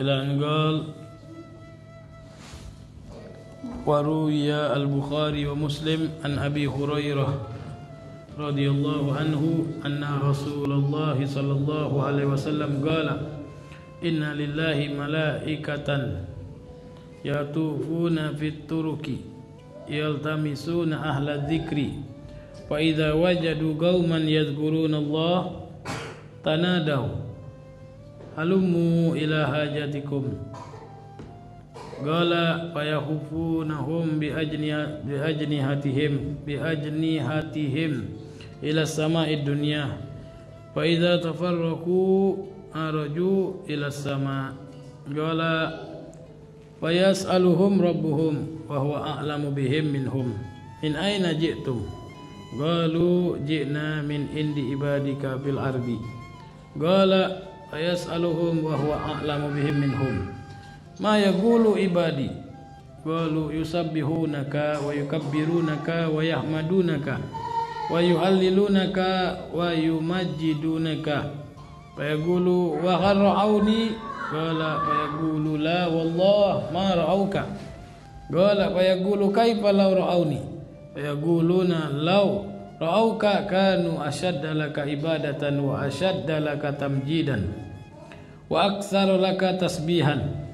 إلى أن قال وروي البخاري ومسلم عن أبي هريرة رضي الله عنه أن رسول الله صلى الله عليه وسلم قال إن لله ملائكة يطوفون في الطرق يلتمسون أهل الذكر فإذا وجدوا قوما يذكرون الله تنادوا. halumu ila hajatikum. Gala fayahufunahum bi ajni bi ajnihatihim ila sama'i dunya fa idza tafarraqu araju ila sama. Gala fayas'aluhum rabbuhum wa huwa a'lamu bihim minhum. In aina ji'tum? Galu ji'na min indi ibadika fil ardi. Gala فيسألهم وهو أعلم بهم منهم. ما يقول عبادي؟ قالوا يسبحونك ويكبرونك ويحمدونك ويهللونك ويمجدونك. فيقول وهل رأوني؟ قال فيقول لا والله ما رأوك. قال فيقول كيف لو رأوني؟ فيقولون لو. ra'auka kanu ashadda laka ibadatan wa ashadda laka tamjidan wa aktsaru laka tasbihan.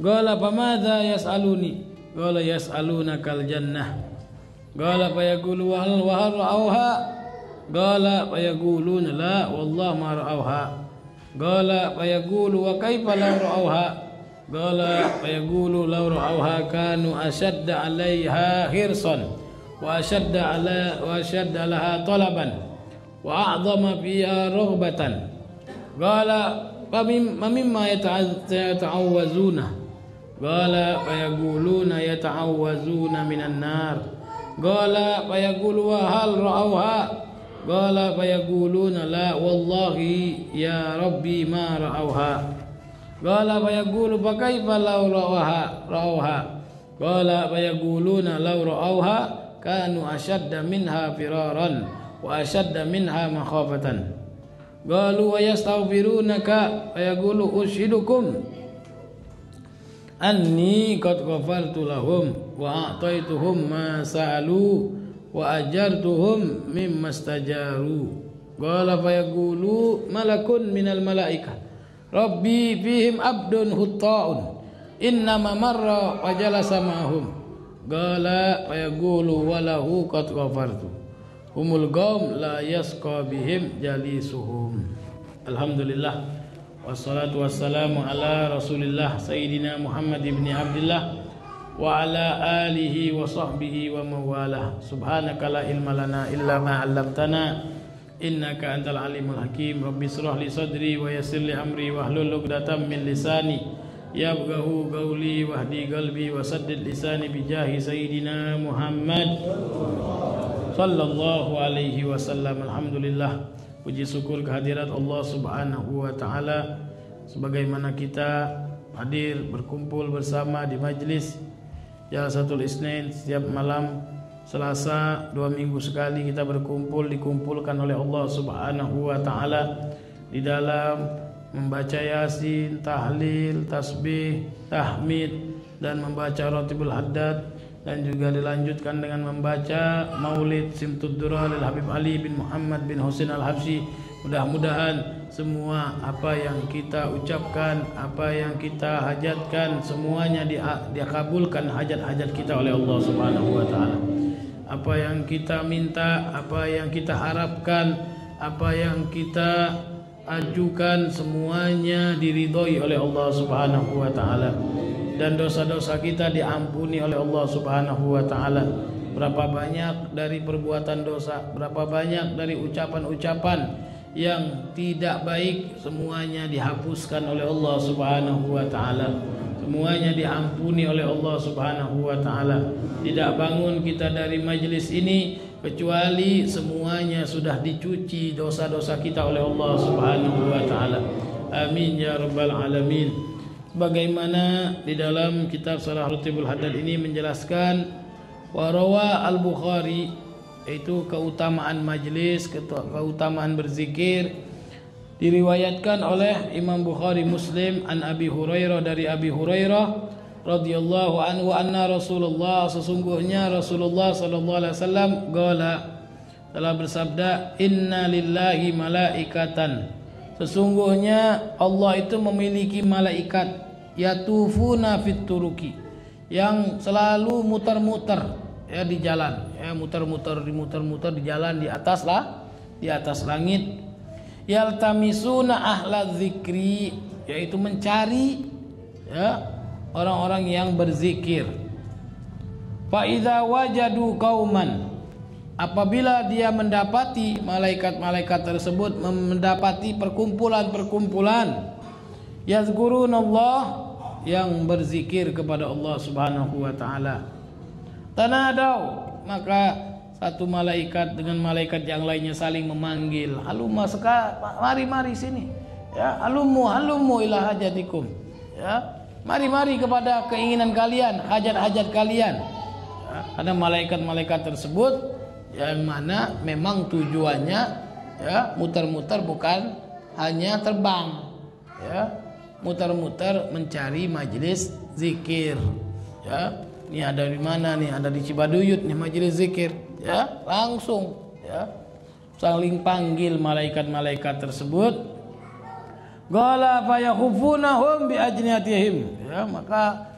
Qala famadha yas'aluni? Qala yas'alunaka al-jannah. Gola fayaqulu wahal wahal wa hal ra'auha? Qala fayaquluna la wallah ma ra'auha. Gola payagulu wa kaifa la ra'auha? Qala fayaqulu law ra'auha kanu ashadda 'alayha hirsan وأشد على وأشد لها طلبا وأعظم فيها رغبة. قال فمم- فمما يتع- يتعوذون؟ قال فيقولون يتعوذون من النار. قال فيقول وهل رأوها؟ قال فيقولون لا والله يا ربي ما رأوها. قال فيقول فكيف لو رأوها رأوها؟ قال فيقولون لو رأوها؟ كانوا أشد منها فرارا وأشد منها مخافة. قالوا ويستغفرونك فيقول أشهدكم. أني قد غفرت لهم وأعطيتهم ما سألوا وأجرتهم مما استجاروا. قال فيقول ملك من الملائكة. ربي فيهم عبد خطاء. إنما مر وجلس معهم. قال فيقول وله قد غفرت. هم القوم لا يسقى بهم جليسهم. الحمد لله والصلاة والسلام على رسول الله سيدنا محمد بن عبد الله وعلى آله وصحبه ومن والاه سبحانك لا علم لنا إلا ما علمتنا. إنك أنت العليم الحكيم. ربي اشرح لي صدري ويسر لي أمري واحلل عقدة من لساني يفقه قولي واهدي قلبي وسدد لساني بجاه سيدنا محمد Sallallahu alaihi wasallam Alhamdulillah Puji syukur kehadirat Allah subhanahu wa ta'ala Sebagaimana kita hadir berkumpul bersama di majlis Jalsatul Isnin setiap malam Selasa dua minggu sekali kita berkumpul Dikumpulkan oleh Allah subhanahu wa ta'ala di dalam membaca yasin, tahlil, tasbih, tahmid dan membaca rotibul haddad dan juga dilanjutkan dengan membaca maulid simtud durah lil Habib Ali bin Muhammad bin Husain al Habsyi mudah-mudahan semua apa yang kita ucapkan apa yang kita hajatkan semuanya dikabulkan hajat-hajat kita oleh Allah Subhanahu wa taala. Apa yang kita minta apa yang kita harapkan apa yang kita ajukan semuanya diridhoi oleh Allah Subhanahu wa taala dan dosa-dosa kita diampuni oleh Allah Subhanahu wa taala. Berapa banyak dari perbuatan dosa, berapa banyak dari ucapan-ucapan yang tidak baik semuanya dihapuskan oleh Allah Subhanahu wa taala. Semuanya diampuni oleh Allah Subhanahu wa taala. Tidak bangun kita dari majlis ini kecuali semuanya sudah dicuci dosa-dosa kita oleh Allah Subhanahu wa taala. Amin ya rabbal alamin. Bagaimana di dalam kitab Salah Rutibul Haddad ini menjelaskan warawa al-Bukhari yaitu keutamaan majlis, keutamaan berzikir diriwayatkan oleh Imam Bukhari Muslim an Abi Hurairah dari Abi Hurairah radhiyallahu anhu anna Rasulullah sesungguhnya Rasulullah sallallahu alaihi wasallam qala telah bersabda inna lillahi malaikatan. Sesungguhnya Allah itu memiliki malaikat yatufuna fit turuki yang selalu muter-muter ya di jalan ya muter-muter di muter-muter di jalan di atas lah di atas langit. Yaltamisuna ahla zikri yaitu mencari ya orang-orang yang berzikir. Fa idza wajadu qauman apabila dia mendapati malaikat-malaikat tersebut mendapati perkumpulan-perkumpulan yazkurunallah yang berzikir kepada Allah Subhanahu wa taala. Tanadau maka satu malaikat dengan malaikat yang lainnya saling memanggil. Halumma seka mari mari sini. Ya halumu halumu ila hajatikum. Ya mari mari kepada keinginan kalian hajat-hajat kalian. Karena malaikat-malaikat tersebut yang mana memang tujuannya ya muter-muter bukan hanya terbang ya. Muter-muter mencari majelis zikir ya. Ini ada di mana nih? Ada di Cibaduyut nih majelis zikir ya. Langsung ya. Saling panggil malaikat-malaikat tersebut Gala fayakhufunahum bi ajniyatihim ya maka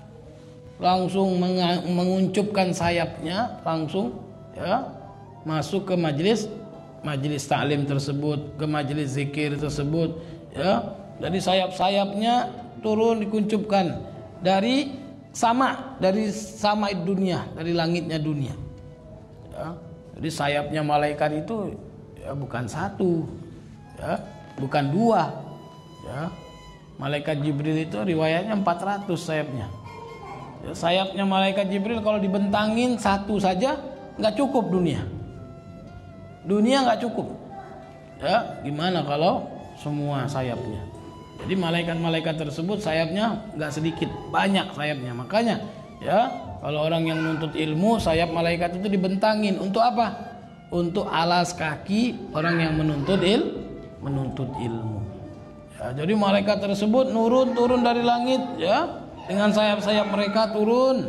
langsung menguncupkan sayapnya langsung ya masuk ke majlis majlis taklim tersebut ke majlis zikir tersebut ya. Dari sayap-sayapnya turun dikuncupkan dari sama dari sama dunia dari langitnya dunia. Ya jadi sayapnya malaikat itu ya bukan satu ya bukan dua ya. Malaikat Jibril itu riwayatnya 400 sayapnya. Ya, sayapnya malaikat Jibril kalau dibentangin satu saja nggak cukup dunia. Dunia nggak cukup. Ya gimana kalau semua sayapnya? Jadi malaikat-malaikat tersebut sayapnya nggak sedikit banyak sayapnya. Makanya ya kalau orang yang menuntut ilmu sayap malaikat itu dibentangin. Untuk apa? Untuk alas kaki orang yang menuntut il menuntut ilmu ya, jadi malaikat tersebut nurun turun dari langit ya. Dengan sayap-sayap mereka turun.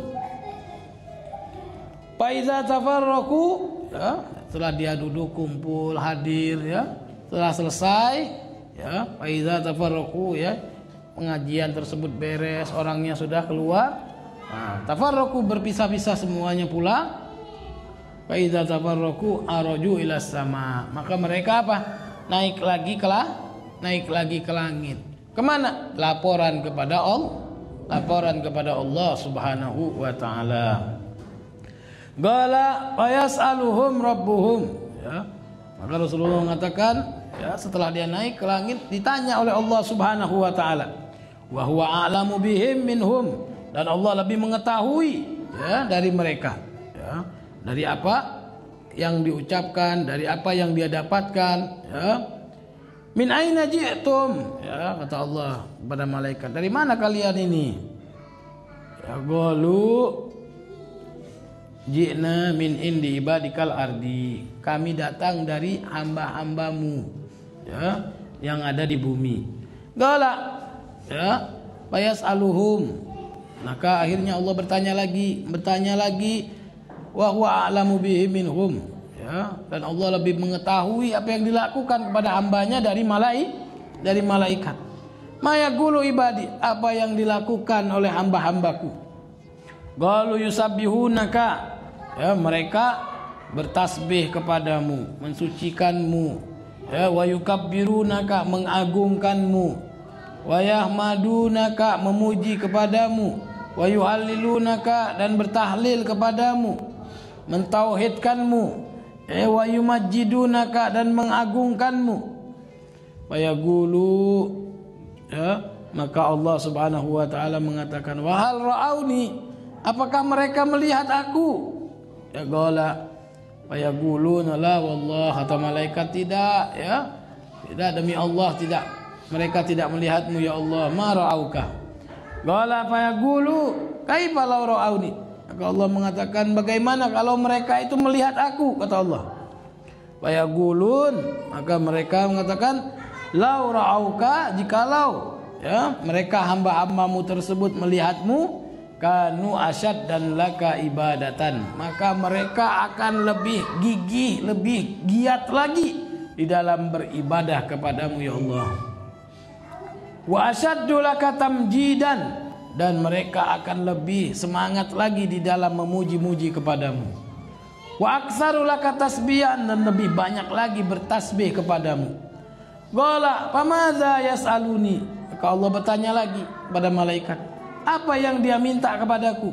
Faiza tafarraku ya. Setelah dia duduk kumpul hadir ya. Setelah selesai ya. Faiza tafarraqu ya. Pengajian tersebut beres orangnya sudah keluar. Nah, tafarraqu berpisah-pisah semuanya pulang faiza tafarraqu araju ila sama. Maka mereka apa? Naik lagi ke naik lagi ke langit ke mana laporan kepada Allah laporan kepada Allah Subhanahu wa taala Gala fayas'aluhum rabbuhum ya. Maka Rasulullah mengatakan ya setelah dia naik ke langit ditanya oleh Allah Subhanahu wa taala. Wa huwa a'lamu bihim minhum dan Allah lebih mengetahui ya dari mereka ya. Dari apa yang diucapkan, dari apa yang dia dapatkan ya. Min aina ji'tum? Ya, kata Allah kepada malaikat. Dari mana kalian ini? Ya, golu Jina min indi ibadikal ardi. Kami datang dari hamba-hambamu. Ya, yang ada di bumi. Gala ya payas aluhum maka akhirnya Allah bertanya lagi bertanya lagi wa huwa a'lamu bihi minhum ya dan Allah lebih mengetahui apa yang dilakukan kepada hambanya dari malai dari malaikat. Maya gulu ibadi apa yang dilakukan oleh hamba-hambaku. Galu yusabbihunaka ya mereka bertasbih kepadamu mensucikanmu. Ya wa mengagungkanmu. Wa yahmadunaka memuji kepadamu. Wa yuhallilunaka dan bertahlil kepadamu. Mentauhidkanmu eh wa yumajjidunaka dan mengagungkanmu. Wa yaqulu ya maka Allah Subhanahu wa taala mengatakan wa hal ra'auni? Apakah mereka melihat aku? Ya qala wa yaquluna la wallah atau malaikat tidak ya. Tidak demi Allah tidak. Mereka tidak melihatmu ya Allah. Ma ra'auka qala fa yaqulu kaifa law ra'auni maka Allah mengatakan bagaimana kalau mereka itu melihat aku? Kata Allah. Wa yaqulun maka mereka mengatakan lau ra'auka jikalau ya mereka hamba-hambamu tersebut melihatmu kanu asyad dan laka ibadatan. Maka mereka akan lebih gigih lebih giat lagi di dalam beribadah kepadamu ya Allah. Wa asyaddu laka tamjidan dan mereka akan lebih semangat lagi di dalam memuji-muji kepadamu wa aktsaru laka tasbihan dan lebih banyak lagi bertasbih kepadamu Gola, pamadza yas'aluni? Maka Allah bertanya lagi pada malaikat, apa yang dia minta kepadaku?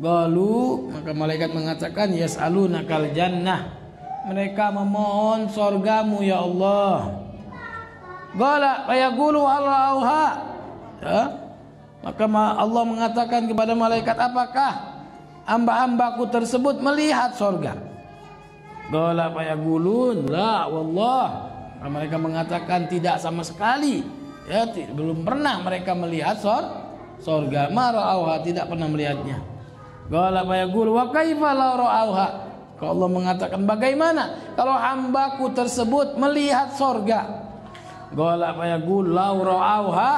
Galu, maka malaikat mengatakan yas'aluna kal jannah. Mereka memohon sorgamu ya Allah. Gola, fayaqulu Allahha. Ya. Maka Allah mengatakan kepada malaikat, apakah hamba-hambaku tersebut melihat sorga? Gola fayaqulun la wallah. Mereka mengatakan tidak sama sekali. Ya belum pernah mereka melihat sor sorga. Marauha tidak pernah melihatnya. Qala fa yaqul wa kaifa la ra'auha? Allah mengatakan bagaimana kalau hambaku tersebut melihat sorga? Qala fa yaqul la ra'auha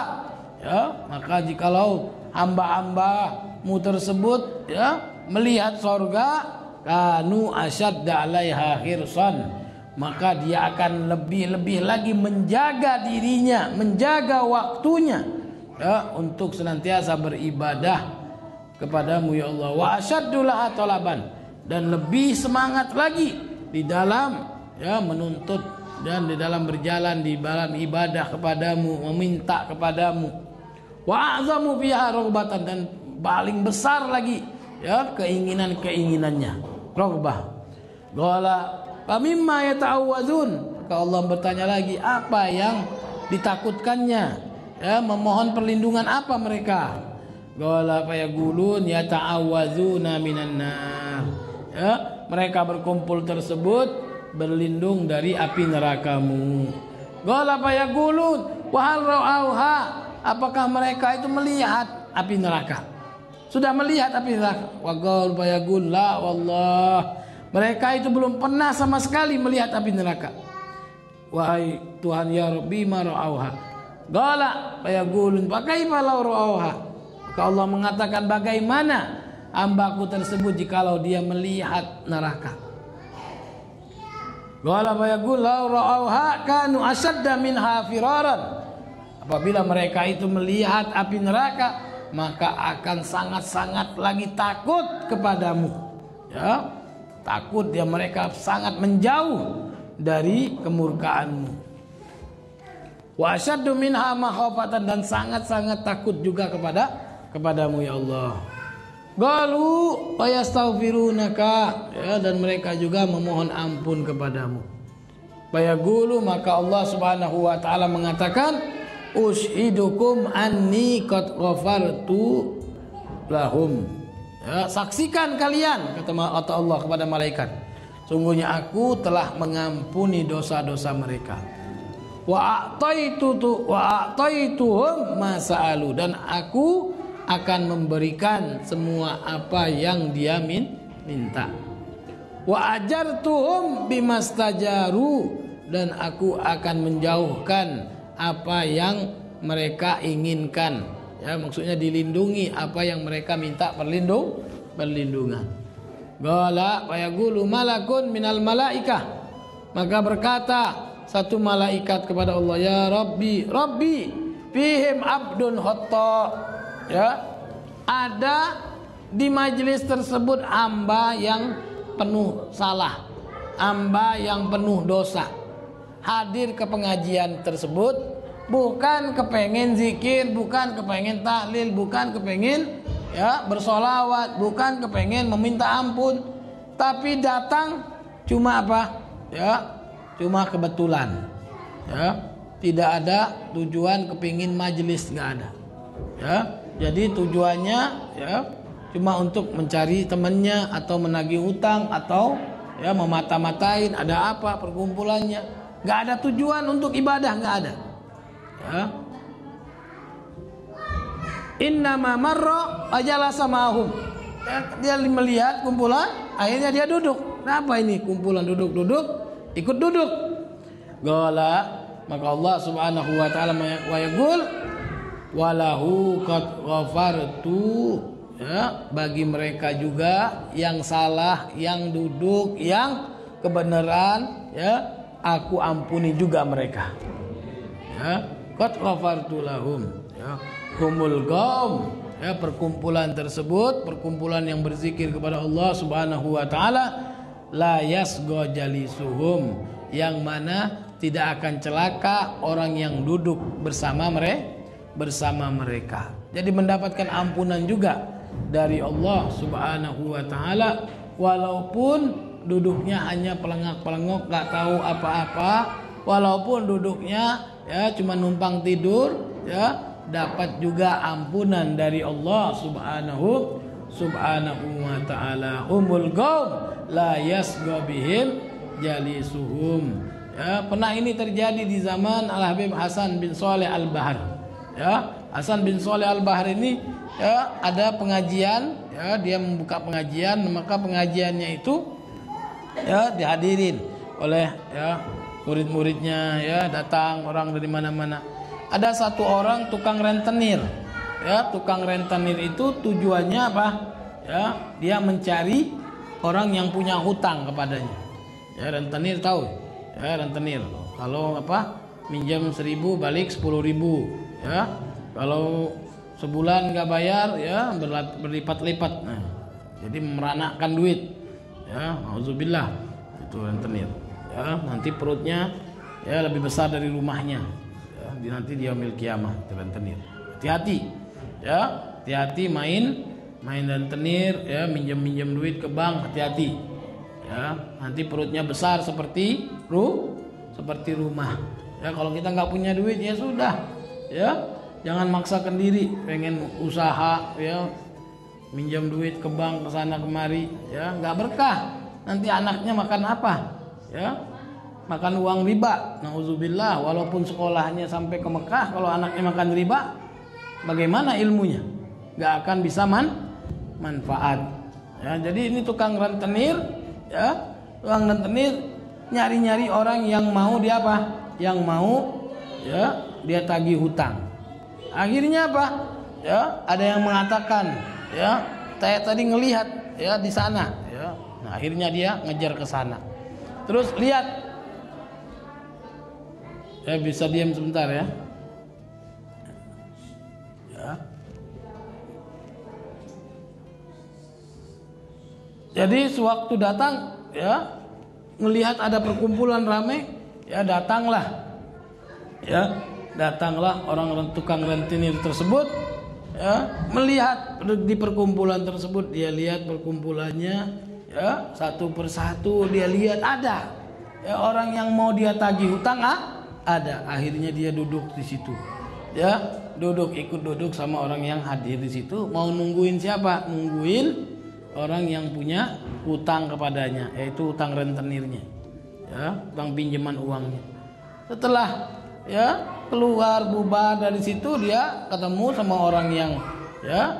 ya maka jikalau hamba-hambamu tersebut ya melihat sorga kanu asyadda alaiha hirsan maka dia akan lebih-lebih lagi menjaga dirinya, menjaga waktunya ya, untuk senantiasa beribadah kepadamu ya Allah. Wa asyaddulah talaban dan lebih semangat lagi di dalam ya menuntut dan di dalam berjalan di dalam ibadah kepadamu, meminta kepadamu. Wa azamu fiha dan paling besar lagi ya keinginan-keinginannya. Raghbah. Qala Pamimma yata'awwadzun. Maka Allah bertanya lagi, apa yang ditakutkannya? Ya, memohon perlindungan apa mereka? Qala fayaqulun yata'awwadzuna minan nar. Ya, mereka berkumpul tersebut berlindung dari api nerakamu. Qala fayaqulun Apakah mereka itu melihat api neraka? Sudah melihat api neraka? Wallah mereka itu belum pernah sama sekali melihat api neraka. Wahai Tuhan ya Rabbi ma ra'auha. Qala fayaqulun fa kaifa law ra'auha? Maka Allah mengatakan bagaimana hambaku tersebut jikalau dia melihat neraka. Qala fayaqul law ra'auha kanu asadda minha firaran. Apabila mereka itu melihat api neraka, maka akan sangat-sangat lagi takut kepadamu. Ya, takut dia mereka sangat menjauh dari kemurkaanmu. Wa dan sangat-sangat takut juga kepada kepadamu ya Allah. Galu wa ya dan mereka juga memohon ampun kepadamu. Bayagulu maka Allah Subhanahu wa taala mengatakan ushidukum anni qad ghafartu lahum Ya, saksikan kalian kata Allah kepada malaikat. Sungguhnya aku telah mengampuni dosa-dosa mereka. Wa a'taitu wa a'taituhum masa'alu dan aku akan memberikan semua apa yang dia min, minta. Wa ajartuhum bimastajaru dan aku akan menjauhkan apa yang mereka inginkan. Ya maksudnya dilindungi apa yang mereka minta perlindung perlindungan. Gala wa yaqulu malakun minal malaikah maka berkata satu malaikat kepada Allah ya Rabbi Rabbi fihim abdun hatta ya ada di majelis tersebut hamba yang penuh salah hamba yang penuh dosa hadir ke pengajian tersebut bukan kepengen zikir bukan kepengen tahlil bukan kepengen ya bersolawat bukan kepengen meminta ampun. Tapi datang cuma apa? Ya cuma kebetulan. Ya tidak ada tujuan kepingin majelis nggak ada. Ya jadi tujuannya ya cuma untuk mencari temannya atau menagih hutang atau ya memata-matain ada apa perkumpulannya nggak ada tujuan untuk ibadah nggak ada. Ya. Innama marra ajala samahum ya, dia melihat kumpulan akhirnya dia duduk. Kenapa ini kumpulan duduk-duduk? Ikut duduk. Gala maka Allah Subhanahu wa taala wa yaqul walahu qad ya bagi mereka juga yang salah yang duduk yang kebenaran ya aku ampuni juga mereka. Ya, qad lahum. Ya, humul. Ya, perkumpulan tersebut, perkumpulan yang berzikir kepada Allah Subhanahu wa taala la yasgo jalisuhum yang mana tidak akan celaka orang yang duduk bersama mereka bersama mereka. Jadi mendapatkan ampunan juga dari Allah Subhanahu wa taala walaupun duduknya hanya pelengak-pelengok nggak tahu apa-apa. Walaupun duduknya ya cuma numpang tidur ya dapat juga ampunan dari Allah Subhanahu Subhanahu wa taala. Humul qaum la yasgha bihim jalisuhum. Ya pernah ini terjadi di zaman Al Habib Hasan bin Saleh Al Bahar ya Hasan bin Saleh Al Bahar ini ya ada pengajian ya dia membuka pengajian maka pengajiannya itu ya dihadirin oleh ya murid-muridnya ya datang orang dari mana-mana. Ada satu orang tukang rentenir. Ya, tukang rentenir itu tujuannya apa? Ya, dia mencari orang yang punya hutang kepadanya. Ya, rentenir tahu. Ya, rentenir. Kalau apa? Minjam seribu balik sepuluh ribu. Ya, kalau sebulan nggak bayar ya berlipat-lipat. Nah, jadi meranakkan duit ya auzubillah itu rentenir ya nanti perutnya ya lebih besar dari rumahnya. Ya, nanti dia milik kiamah itu rentenir hati-hati. Ya hati-hati main main rentenir ya minjem minjem duit ke bank hati-hati. Ya nanti perutnya besar seperti ru seperti rumah. Ya kalau kita nggak punya duit ya sudah. Ya jangan maksakan diri. Pengen usaha ya minjam duit ke bank ke sana kemari ya. Nggak berkah. Nanti anaknya makan apa? Ya. Makan uang riba. Nauzubillah. Walaupun sekolahnya sampai ke Mekah kalau anaknya makan riba bagaimana ilmunya? Nggak akan bisa man manfaat. Ya jadi ini tukang rentenir ya. Tukang rentenir nyari-nyari orang yang mau dia apa? Yang mau ya dia tagih hutang. Akhirnya apa? Ya ada yang mengatakan ya saya tadi ngelihat ya di sana ya. Nah akhirnya dia ngejar ke sana. Terus lihat. Ya bisa diam sebentar ya. Ya. Jadi sewaktu datang ya melihat ada perkumpulan ramai ya datanglah. Ya datanglah orang tukang rentenir tersebut ya melihat di perkumpulan tersebut dia lihat perkumpulannya ya satu persatu dia lihat ada. Ya orang yang mau dia tagih hutang ah ada. Akhirnya dia duduk di situ. Ya duduk ikut duduk sama orang yang hadir di situ. Mau nungguin siapa? Nungguin orang yang punya hutang kepadanya yaitu hutang rentenirnya. Ya hutang pinjaman uangnya. Setelah ya keluar bubar dari situ dia ketemu sama orang yang ya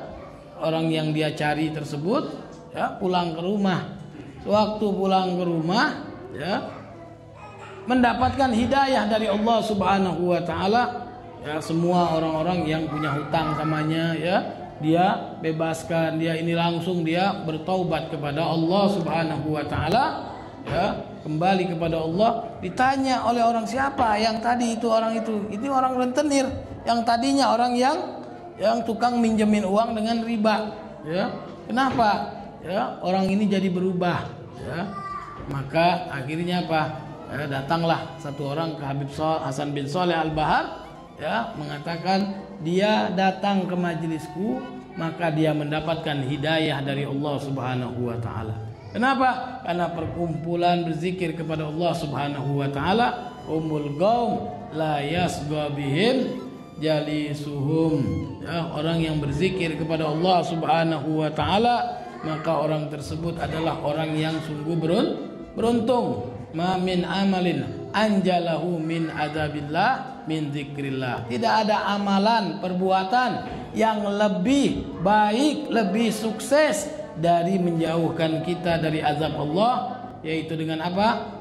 orang yang dia cari tersebut ya pulang ke rumah. Waktu pulang ke rumah ya mendapatkan hidayah dari Allah Subhanahu wa taala. Ya semua orang-orang yang punya hutang samanya ya dia bebaskan dia ini langsung dia bertaubat kepada Allah Subhanahu wa taala ya kembali kepada Allah ditanya oleh orang siapa yang tadi itu orang itu. Ini orang rentenir yang tadinya orang yang yang tukang minjemin uang dengan riba ya. Kenapa? Ya orang ini jadi berubah ya. Maka akhirnya apa? Ya, datanglah satu orang ke Habib Sol, Hasan bin Soleh Al Bahar ya mengatakan dia datang ke majelisku maka dia mendapatkan hidayah dari Allah Subhanahu wa taala. Kenapa? Karena perkumpulan berzikir kepada Allah Subhanahu wa taala umul gaum la yasgha bihim jalisuhum. Ya, orang yang berzikir kepada Allah Subhanahu wa taala maka orang tersebut adalah orang yang sungguh beruntung. Ma min amalin anjalahu min adabillah min zikrillah. Tidak ada amalan perbuatan yang lebih baik lebih sukses dari menjauhkan kita dari azab Allah yaitu dengan apa?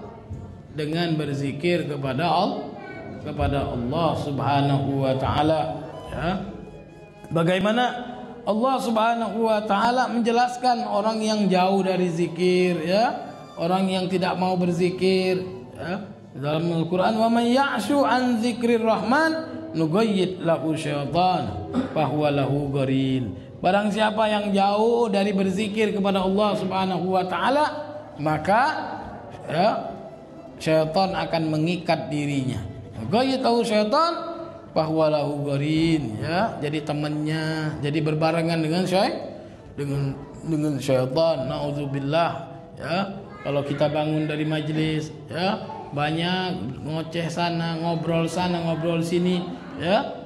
Dengan berzikir kepada Allah kepada Allah Subhanahu wa taala. Ya. Bagaimana Allah Subhanahu wa taala menjelaskan orang yang jauh dari zikir ya? Orang yang tidak mau berzikir ya. dalam Al-Qur'an wa man ya'shu an dzikrir rahman nugayyid lahu syaitan fahuwa lahu qarin barang siapa yang jauh dari berzikir kepada Allah Subhanahu wa taala maka ya syaitan akan mengikat dirinya. Nugayyid lahu syaitan bahwa lahu qarin ya jadi temannya jadi berbarengan dengan syaitan dengan dengan syaitan. Naudzubillah ya. Kalau kita bangun dari majelis ya banyak ngoceh sana ngobrol sana ngobrol sini ya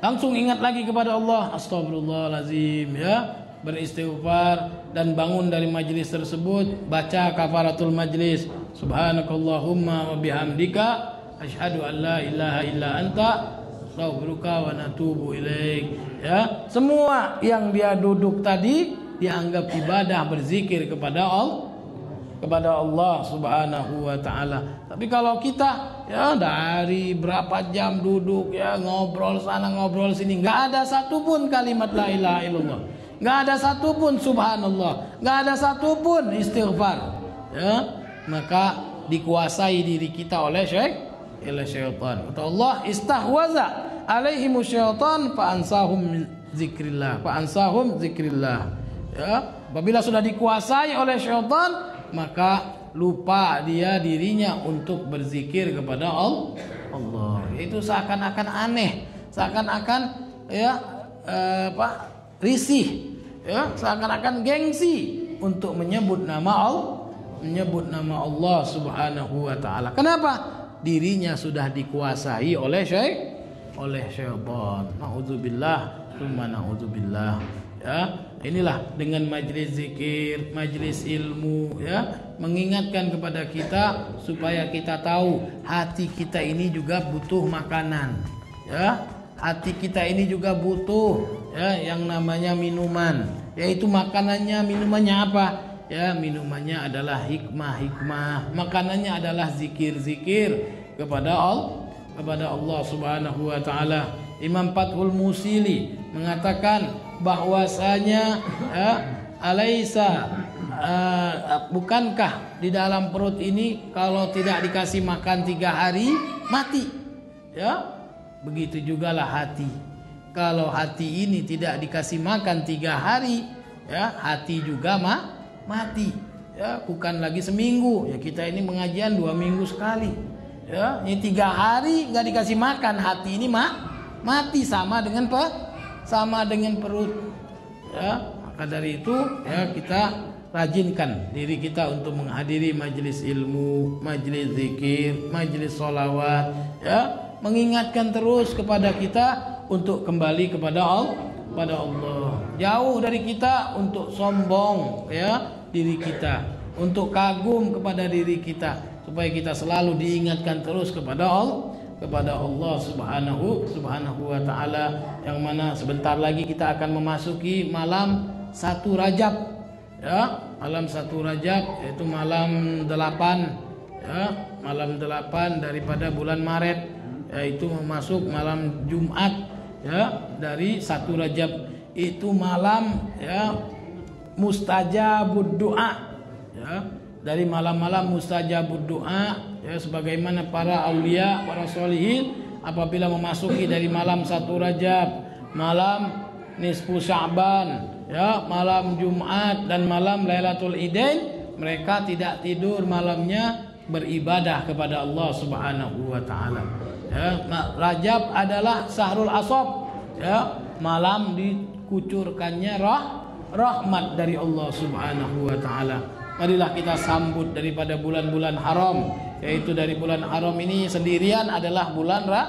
langsung ingat lagi kepada Allah. Astagfirullahalazim ya. Beristighfar dan bangun dari majelis tersebut. Baca kafaratul majelis subhanakallahumma wa bihamdika. Asyhadu an la ilaha illa anta. Astaghfiruka wa natubu ilaik. Ya. Semua yang dia duduk tadi dianggap ibadah berzikir kepada Allah kepada Allah Subhanahu wa taala. Tapi kalau kita ya dari berapa jam duduk ya ngobrol sana ngobrol sini nggak ada satupun kalimat la ilaha illallah. nggak ada satupun subhanallah, nggak ada satupun istighfar. Ya, maka dikuasai diri kita oleh syekh oleh syaitan. Kata Allah istahwaza alaihim syaitan fa ansahum zikrillah, fa ansahum zikrillah. Ya, apabila sudah dikuasai oleh syaitan maka lupa dia dirinya untuk berzikir kepada Allah. Itu seakan-akan aneh, seakan-akan ya eh, apa risih, ya seakan-akan gengsi untuk menyebut nama Allah, menyebut nama Allah Subhanahu wa taala. Kenapa? Dirinya sudah dikuasai oleh syai oleh syaitan. Nauzubillah, tsumma nauzubillah. Ya, inilah dengan majlis zikir, majlis ilmu ya, mengingatkan kepada kita supaya kita tahu hati kita ini juga butuh makanan. Ya, hati kita ini juga butuh ya yang namanya minuman, yaitu makanannya, minumannya apa? Ya, minumannya adalah hikmah-hikmah, makanannya adalah zikir-zikir kepada Allah kepada Allah Subhanahu wa taala. Imam Fathul Musili mengatakan bahwasanya ya, alaisa uh, bukankah di dalam perut ini kalau tidak dikasih makan tiga hari mati? Ya begitu jugalah hati. Kalau hati ini tidak dikasih makan tiga hari ya hati juga mah mati. Ya bukan lagi seminggu. Ya kita ini mengajian dua minggu sekali. Ya ini tiga hari nggak dikasih makan hati ini mah mati sama dengan apa sama dengan perut. Ya maka dari itu ya kita rajinkan diri kita untuk menghadiri majelis ilmu majelis zikir majelis solawat ya mengingatkan terus kepada kita untuk kembali kepada Allah kepada Allah. Jauh dari kita untuk sombong ya diri kita. Untuk kagum kepada diri kita supaya kita selalu diingatkan terus kepada Allah kepada Allah Subhanahu Subhanahu wa taala yang mana sebentar lagi kita akan memasuki malam satu Rajab. Ya malam satu Rajab yaitu malam delapan. Ya malam 8 daripada bulan Maret yaitu masuk malam Jumat. Ya dari satu Rajab. Itu malam ya mustajabud doa ya dari malam-malam mustajabud doa ya sebagaimana para aulia para solihin apabila memasuki dari malam satu Rajab malam nisfu Sya'ban ya malam Jumat dan malam Lailatul Idain mereka tidak tidur malamnya beribadah kepada Allah Subhanahu wa taala. Ya, Rajab adalah Sahrul Asab, ya, malam dikucurkannya rah, rahmat dari Allah Subhanahu wa taala. Marilah kita sambut daripada bulan-bulan haram, yaitu dari bulan haram ini sendirian adalah bulan Ra,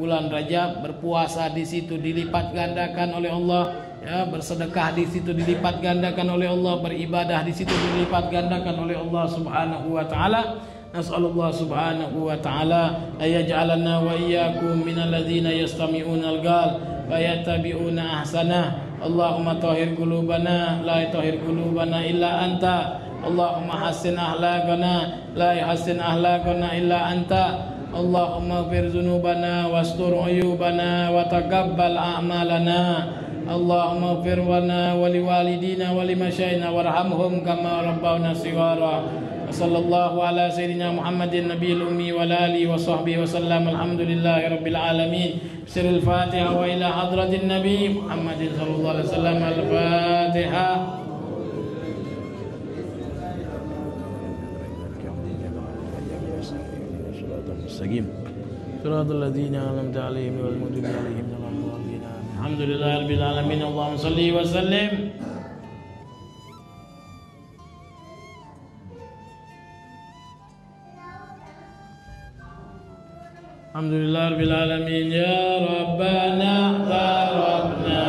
bulan Rajab. Berpuasa di situ dilipat gandakan oleh Allah ya bersedekah di situ dilipat gandakan oleh Allah beribadah di situ dilipat gandakan oleh Allah Subhanahu wa taala. Nasallallahu subhanahu wa taala ayaj'alana wa iyyakum minal ladzina yastami'una al-gal wa yattabi'una ahsana. Allahumma tahhir qulubana la tahhir qulubana illa anta Hassin ahlakana la yahsin ahlakana illa anta Allahumma fir dzunubana wastur uyubana wa taqabbal a'malana اللهم اغفر لنا ولوالدينا ولمشايخنا وارحمهم كما ربونا صغارا. وصلى الله على سيدنا محمد النبي الأمي وعلى آله وصحبه وسلم. الحمد لله رب العالمين. سر الفاتحة وإلى حضرة النبي محمد صلى الله عليه وسلم. الفاتحة. صراط الذين أنعمت عليهم والمغضوب عليهم ولا الضالين. الحمد لله رب العالمين. اللهم صل وسلم. الحمد لله رب العالمين. يا ربنا غربنا